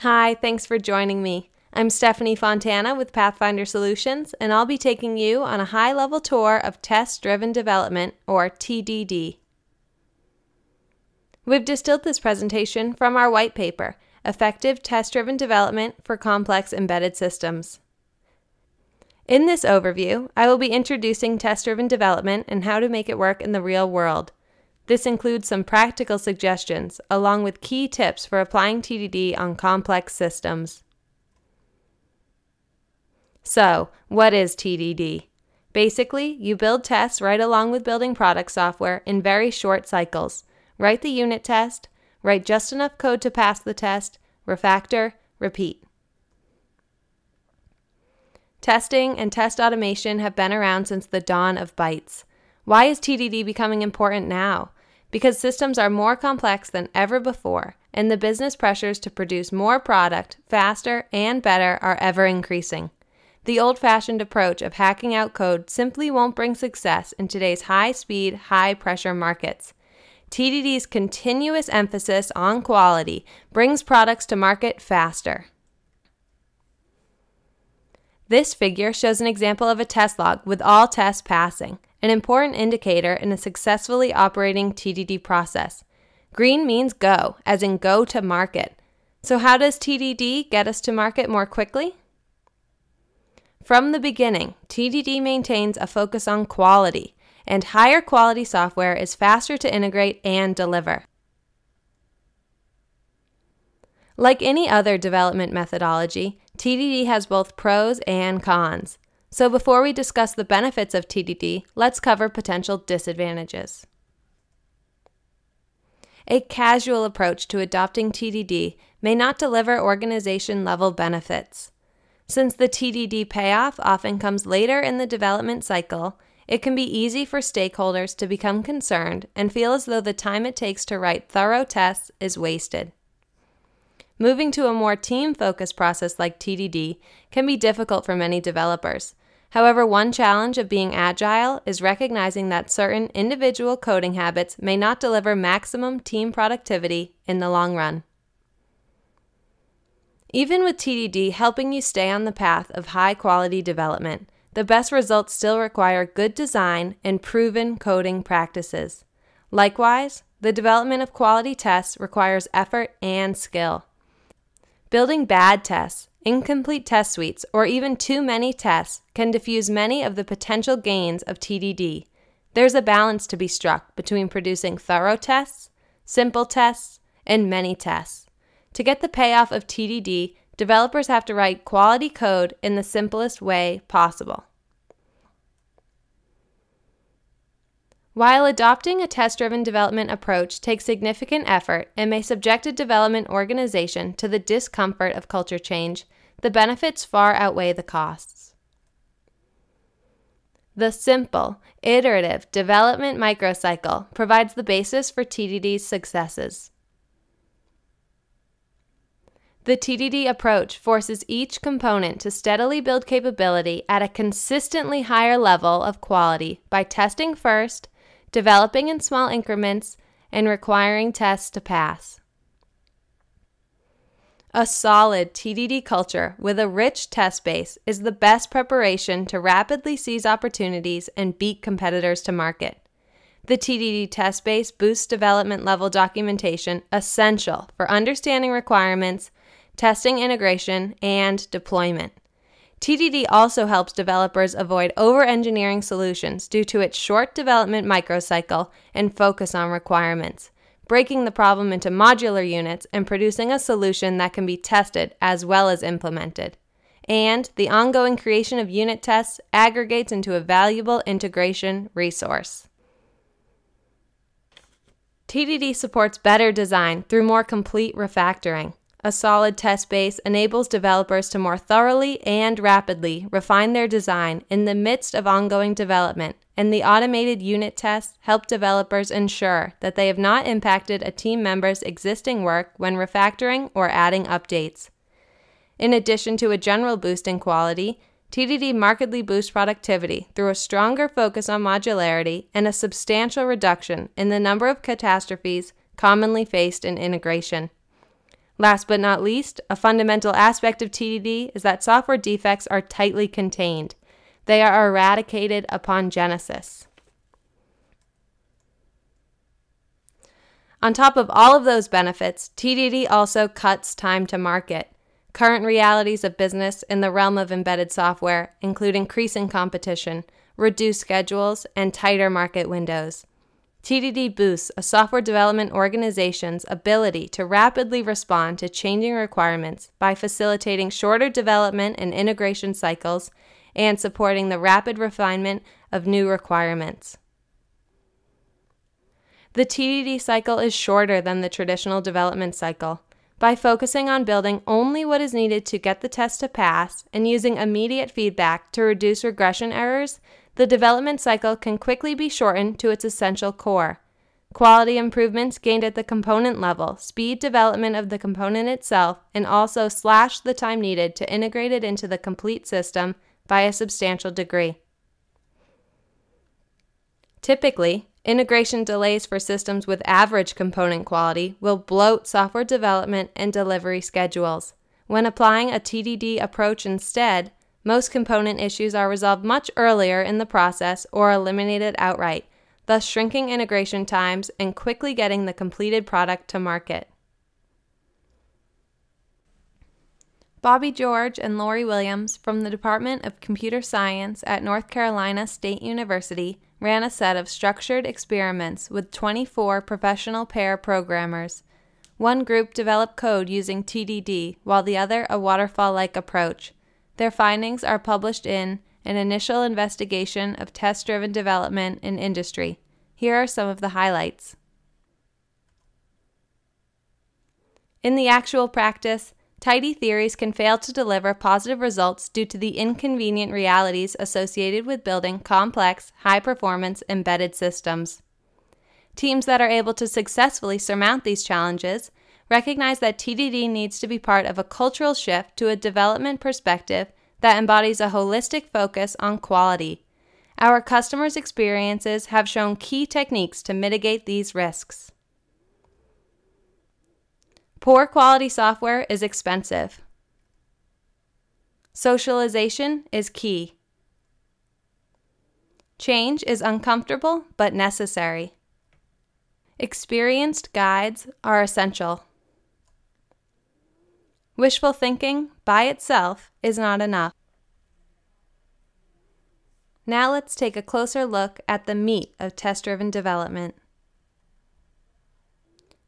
Hi, thanks for joining me. I'm Stephanie Fontana with Pathfinder Solutions, and I'll be taking you on a high level tour of Test Driven Development, or TDD. We've distilled this presentation from our white paper, Effective Test Driven Development for Complex Embedded Systems. In this overview, I will be introducing test driven development and how to make it work in the real world. This includes some practical suggestions, along with key tips for applying TDD on complex systems. So, what is TDD? Basically, you build tests right along with building product software in very short cycles. Write the unit test, write just enough code to pass the test, refactor, repeat. Testing and test automation have been around since the dawn of bytes. Why is TDD becoming important now? Because systems are more complex than ever before, and the business pressures to produce more product faster and better are ever increasing. The old fashioned approach of hacking out code simply won't bring success in today's high speed, high pressure markets. TDD's continuous emphasis on quality brings products to market faster. This figure shows an example of a test log with all tests passing an important indicator in a successfully operating TDD process. Green means go, as in go to market. So, how does TDD get us to market more quickly? From the beginning, TDD maintains a focus on quality, and higher quality software is faster to integrate and deliver. Like any other development methodology, TDD has both pros and cons. So, before we discuss the benefits of TDD, let's cover potential disadvantages. A casual approach to adopting TDD may not deliver organization level benefits. Since the TDD payoff often comes later in the development cycle, it can be easy for stakeholders to become concerned and feel as though the time it takes to write thorough tests is wasted. Moving to a more team focused process like TDD can be difficult for many developers, However, one challenge of being agile is recognizing that certain individual coding habits may not deliver maximum team productivity in the long run. Even with TDD helping you stay on the path of high quality development, the best results still require good design and proven coding practices. Likewise, the development of quality tests requires effort and skill. Building bad tests Incomplete test suites, or even too many tests, can diffuse many of the potential gains of TDD. There's a balance to be struck between producing thorough tests, simple tests, and many tests. To get the payoff of TDD, developers have to write quality code in the simplest way possible. While adopting a test driven development approach takes significant effort and may subject a development organization to the discomfort of culture change, the benefits far outweigh the costs. The simple, iterative development microcycle provides the basis for TDD's successes. The TDD approach forces each component to steadily build capability at a consistently higher level of quality by testing first developing in small increments, and requiring tests to pass. A solid TDD culture with a rich test base is the best preparation to rapidly seize opportunities and beat competitors to market. The TDD test base boosts development level documentation essential for understanding requirements, testing integration, and deployment. TDD also helps developers avoid over engineering solutions due to its short development microcycle and focus on requirements, breaking the problem into modular units and producing a solution that can be tested as well as implemented. And the ongoing creation of unit tests aggregates into a valuable integration resource. TDD supports better design through more complete refactoring. A solid test base enables developers to more thoroughly and rapidly refine their design in the midst of ongoing development, and the automated unit tests help developers ensure that they have not impacted a team member's existing work when refactoring or adding updates. In addition to a general boost in quality, TDD markedly boosts productivity through a stronger focus on modularity and a substantial reduction in the number of catastrophes commonly faced in integration. Last but not least, a fundamental aspect of TDD is that software defects are tightly contained. They are eradicated upon genesis. On top of all of those benefits, TDD also cuts time to market. Current realities of business in the realm of embedded software include increasing competition, reduced schedules, and tighter market windows. TDD boosts a software development organization's ability to rapidly respond to changing requirements by facilitating shorter development and integration cycles and supporting the rapid refinement of new requirements. The TDD cycle is shorter than the traditional development cycle. By focusing on building only what is needed to get the test to pass and using immediate feedback to reduce regression errors, the development cycle can quickly be shortened to its essential core. Quality improvements gained at the component level speed development of the component itself and also slash the time needed to integrate it into the complete system by a substantial degree. Typically, Integration delays for systems with average component quality will bloat software development and delivery schedules. When applying a TDD approach instead, most component issues are resolved much earlier in the process or eliminated outright, thus shrinking integration times and quickly getting the completed product to market. Boby George and Laurie Williams from the Department of Computer Science at North Carolina State University ran a set of structured experiments with 24 professional pair programmers. One group developed code using TDD, while the other a waterfall like approach. Their findings are published in An Initial Investigation of Test Driven Development in Industry. Here are some of the highlights. In the actual practice, Tidy theories can fail to deliver positive results due to the inconvenient realities associated with building complex, high performance embedded systems. Teams that are able to successfully surmount these challenges recognize that TDD needs to be part of a cultural shift to a development perspective that embodies a holistic focus on quality. Our customers' experiences have shown key techniques to mitigate these risks. Poor quality software is expensive. Socialization is key. Change is uncomfortable but necessary. Experienced guides are essential. Wishful thinking by itself is not enough. Now let's take a closer look at the meat of test driven development.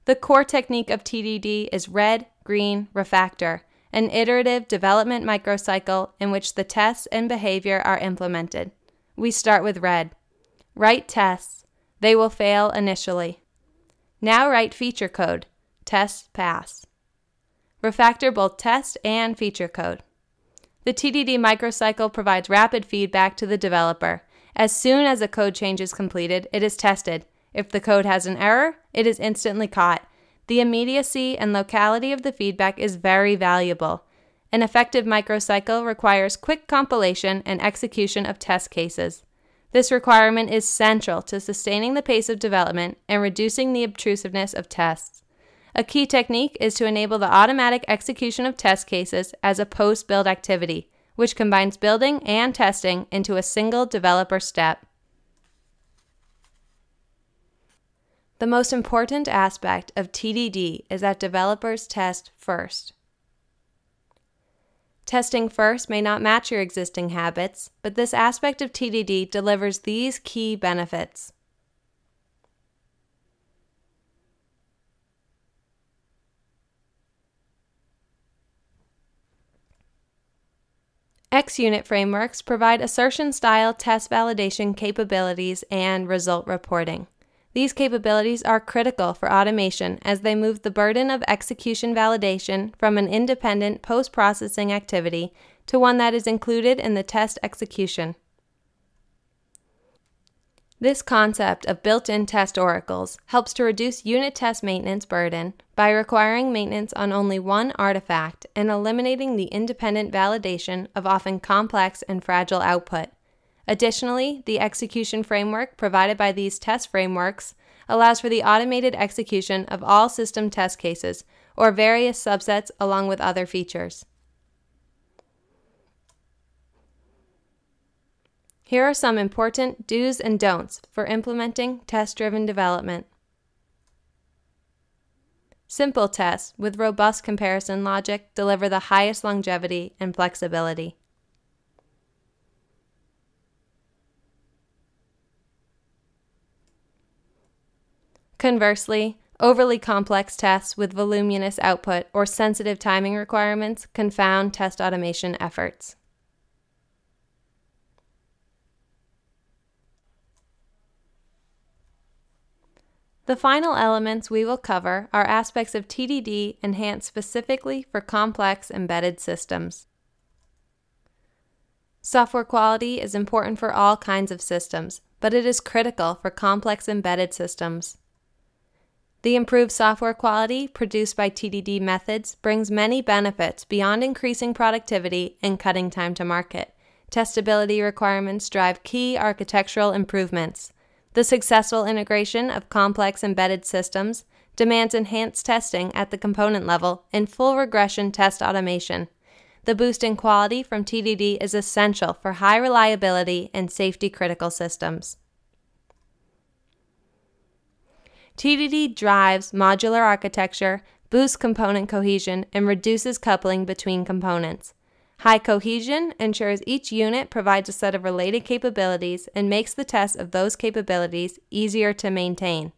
The core technique of TDD is red, green, refactor, an iterative development microcycle in which the tests and behavior are implemented. We start with red. Write tests. They will fail initially. Now write feature code. Tests pass. Refactor both test and feature code. The TDD microcycle provides rapid feedback to the developer. As soon as a code change is completed, it is tested if the code has an error, it is instantly caught. The immediacy and locality of the feedback is very valuable. An effective microcycle requires quick compilation and execution of test cases. This requirement is central to sustaining the pace of development and reducing the obtrusiveness of tests. A key technique is to enable the automatic execution of test cases as a post build activity, which combines building and testing into a single developer step. The most important aspect of TDD is that developers test first. Testing first may not match your existing habits, but this aspect of TDD delivers these key benefits. XUnit frameworks provide assertion style test validation capabilities and result reporting. These capabilities are critical for automation as they move the burden of execution validation from an independent post processing activity to one that is included in the test execution. This concept of built in test oracles helps to reduce unit test maintenance burden by requiring maintenance on only one artifact and eliminating the independent validation of often complex and fragile output. Additionally, the execution framework provided by these test frameworks allows for the automated execution of all system test cases or various subsets along with other features. Here are some important do's and don'ts for implementing test driven development. Simple tests with robust comparison logic deliver the highest longevity and flexibility. Conversely, overly complex tests with voluminous output or sensitive timing requirements confound test automation efforts. The final elements we will cover are aspects of TDD enhanced specifically for complex embedded systems. Software quality is important for all kinds of systems, but it is critical for complex embedded systems. The improved software quality produced by TDD methods brings many benefits beyond increasing productivity and cutting time to market. Testability requirements drive key architectural improvements. The successful integration of complex embedded systems demands enhanced testing at the component level and full regression test automation. The boost in quality from TDD is essential for high reliability and safety critical systems. TDD drives modular architecture, boosts component cohesion, and reduces coupling between components. High cohesion ensures each unit provides a set of related capabilities and makes the test of those capabilities easier to maintain.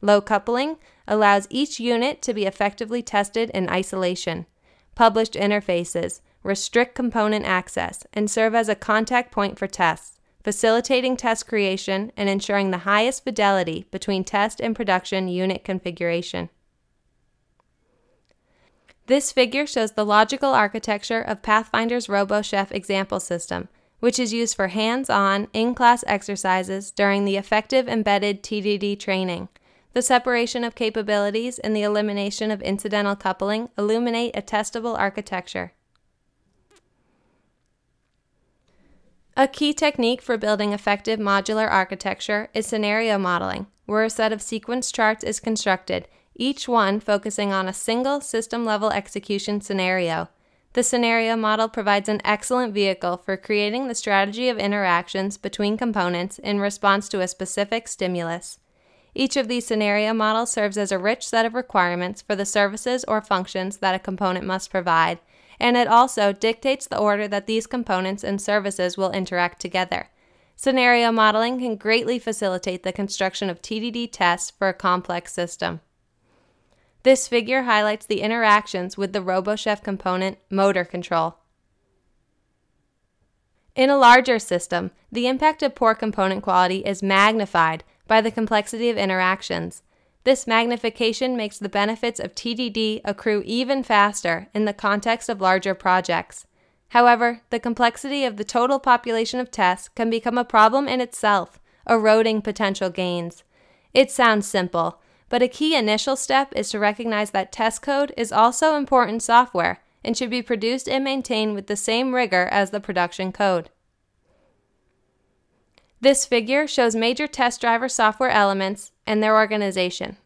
Low coupling allows each unit to be effectively tested in isolation. Published interfaces restrict component access and serve as a contact point for tests facilitating test creation and ensuring the highest fidelity between test and production unit configuration. This figure shows the logical architecture of Pathfinder's RoboChef example system, which is used for hands-on, in-class exercises during the effective embedded TDD training. The separation of capabilities and the elimination of incidental coupling illuminate a testable architecture. A key technique for building effective modular architecture is scenario modeling, where a set of sequence charts is constructed, each one focusing on a single system level execution scenario. The scenario model provides an excellent vehicle for creating the strategy of interactions between components in response to a specific stimulus. Each of these scenario models serves as a rich set of requirements for the services or functions that a component must provide and it also dictates the order that these components and services will interact together. Scenario modeling can greatly facilitate the construction of TDD tests for a complex system. This figure highlights the interactions with the RoboChef component motor control. In a larger system, the impact of poor component quality is magnified by the complexity of interactions. This magnification makes the benefits of TDD accrue even faster in the context of larger projects. However, the complexity of the total population of tests can become a problem in itself, eroding potential gains. It sounds simple, but a key initial step is to recognize that test code is also important software and should be produced and maintained with the same rigor as the production code. This figure shows major test driver software elements and their organization.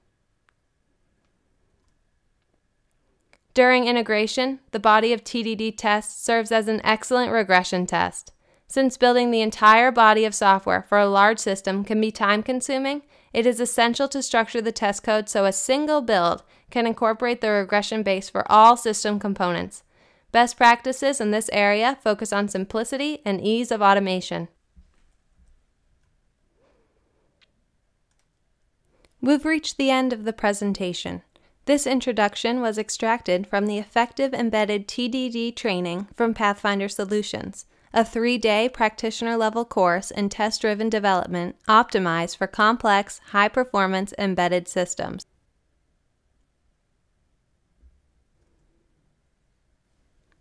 During integration, the body of TDD tests serves as an excellent regression test. Since building the entire body of software for a large system can be time consuming, it is essential to structure the test code so a single build can incorporate the regression base for all system components. Best practices in this area focus on simplicity and ease of automation. We've reached the end of the presentation. This introduction was extracted from the Effective Embedded TDD training from Pathfinder Solutions, a three day practitioner level course in test driven development optimized for complex, high performance embedded systems.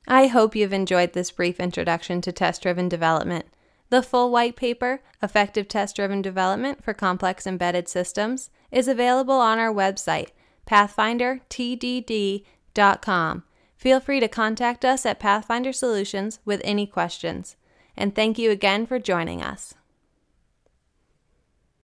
I hope you've enjoyed this brief introduction to test driven development. The full white paper, Effective Test Driven Development for Complex Embedded Systems, is available on our website, pathfindertdd.com. Feel free to contact us at Pathfinder Solutions with any questions. And thank you again for joining us.